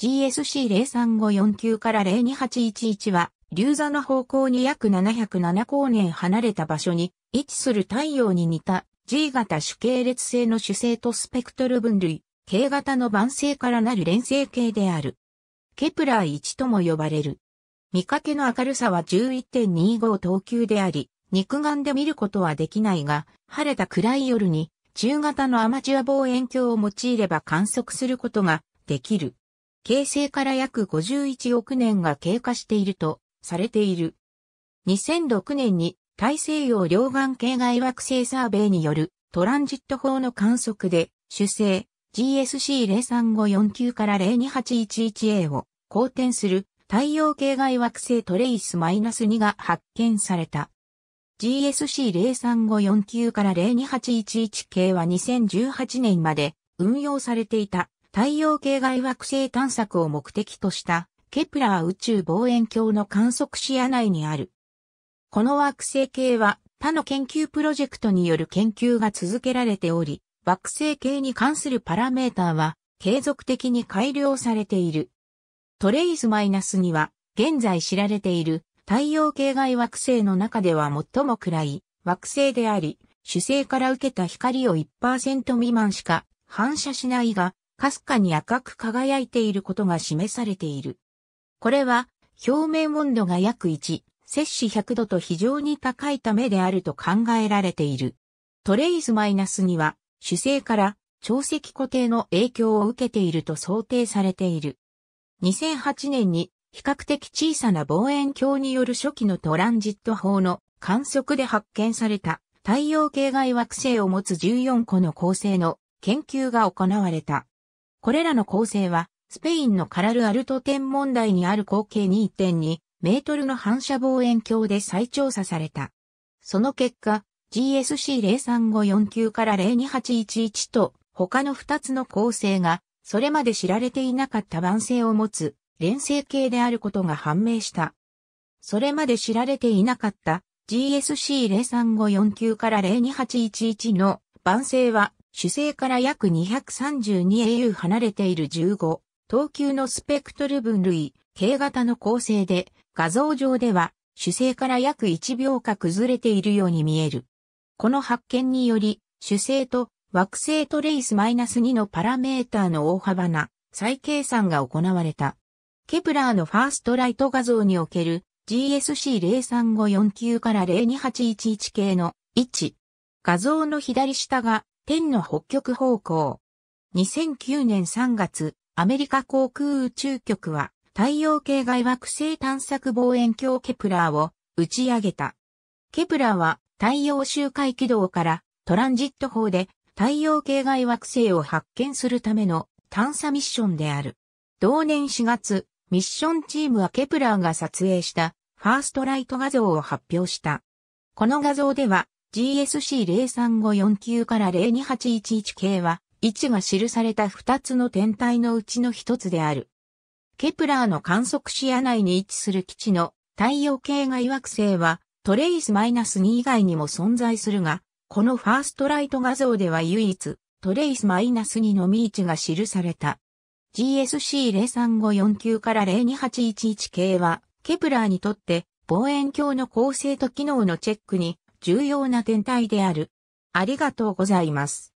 GSC0354 から02811は、流座の方向に約707光年離れた場所に位置する太陽に似た G 型主系列性の主星とスペクトル分類、K 型の伴星からなる連星系である。ケプラー1とも呼ばれる。見かけの明るさは11.25等級であり、肉眼で見ることはできないが、晴れた暗い夜に中型のアマチュア望遠鏡を用いれば観測することができる。形成から約51億年が経過しているとされている。2006年に大西洋両岸系外惑星サーベイによるトランジット法の観測で主星 GSC03549 から 02811A を公転する太陽系外惑星 TrES-2 が発見された。GSC03549 から 02811K は2018年まで運用されていた太陽系外惑星探索を目的としたケプラー宇宙望遠鏡の観測視野内にある。この惑星系は他の研究プロジェクトによる研究が続けられており、惑星系に関するパラメーターは継続的に改良されている。トレイスマイナスには現在知られている太陽系外惑星の中では最も暗い惑星であり、主星から受けた光を1%未満しか反射しないが、かすかに赤く輝いていることが示されている。これは表面温度が約1、摂氏100度と非常に高いためであると考えられている。トレイスマイナスには主星から潮汐固定の影響を受けていると想定されている。2008年に比較的小さな望遠鏡による初期のトランジット法の観測で発見された太陽系外惑星を持つ14個の恒星の研究が行われた。これらの構成は、スペインのカラルアルト天文台にある合計2.2メートルの反射望遠鏡で再調査された。その結果、GSC03549 から02811と他の2つの構成がそれまで知られていなかった晩星を持つ連星系であることが判明した。それまで知られていなかった GSC03549 から02811の晩星は主星から約 232au 離れている15、等級のスペクトル分類、K 型の恒星で、画像上では主星から約1秒角ずれているように見える。この発見により、主星と惑星 TrES-2 のパラメーターの大幅な再計算が行われた。ケプラーのファーストライト画像における GSC03549 から02811系の位置。画像の左下が天の北極方向。2009年3月、アメリカ航空宇宙局は太陽系外惑星探索望遠鏡ケプラーを打ち上げた。ケプラーは太陽周回軌道からトランジット法で太陽系外惑星を発見するための探査ミッションである。同年4月、ミッションチームはケプラーが撮影したファーストライト画像を発表した。この画像では GSC03549 から02811系は位置が記された2つの天体のうちの1つである。ケプラーの観測視野内に位置する既知の太陽系外惑星は TrES-2 以外にも存在するが、このファーストライト画像では唯一 TrES-2 のみ位置が記された。GSC03549 から02811系はケプラーにとって望遠鏡の較正と機能のチェックに重要な天体である。ありがとうございます。